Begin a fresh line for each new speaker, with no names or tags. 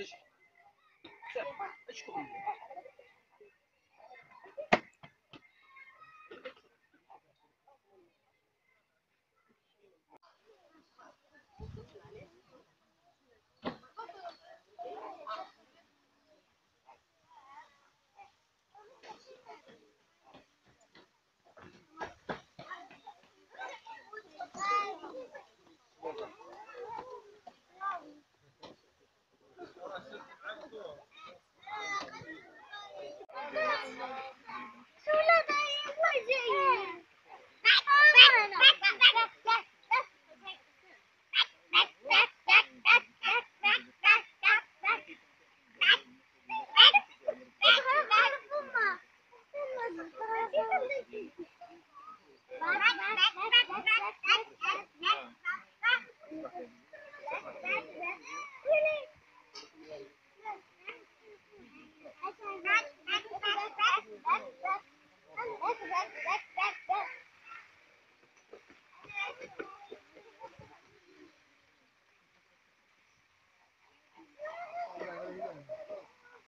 اشكو اشكو